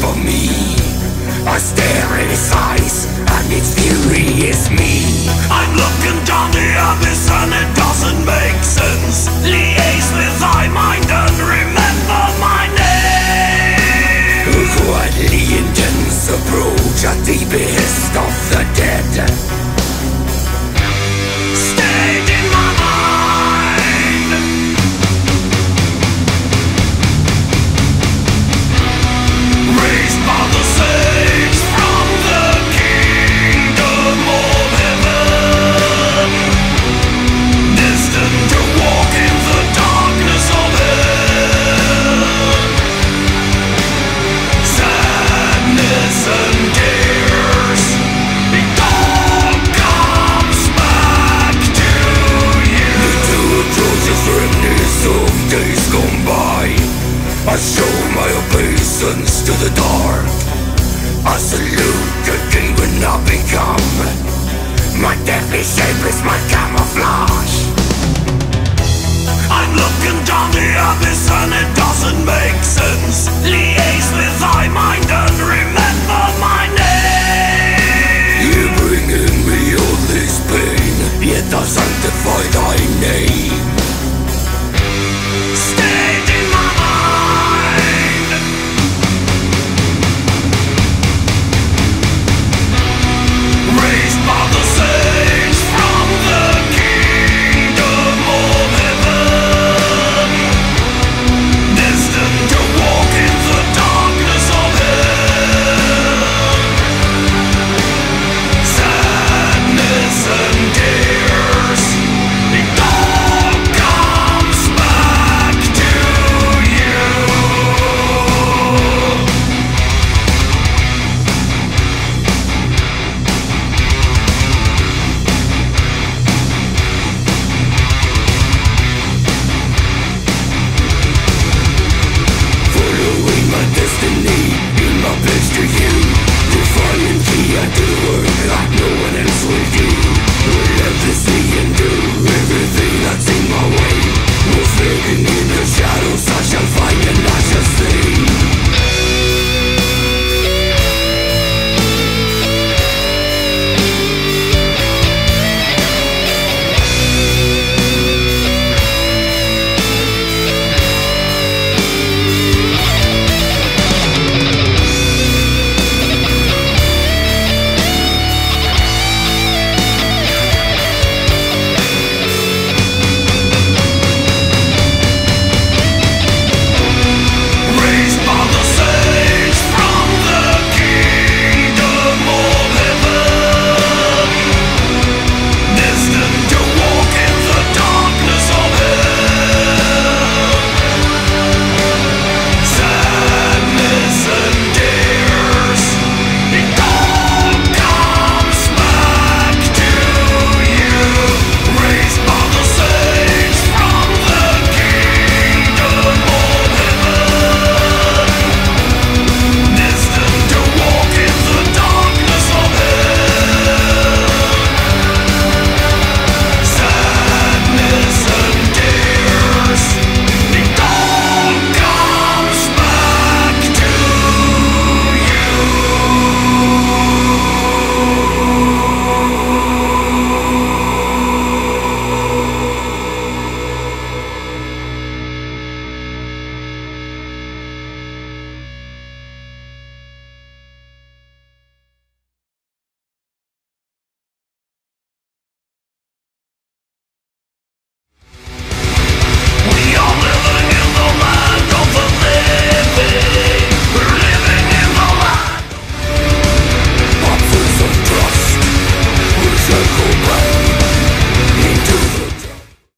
for me. I stare in his eyes and its fury is me. I'm looking down the abyss and it I show my obeisance to the dark I salute the demon when I become. My deathly shape is my camouflage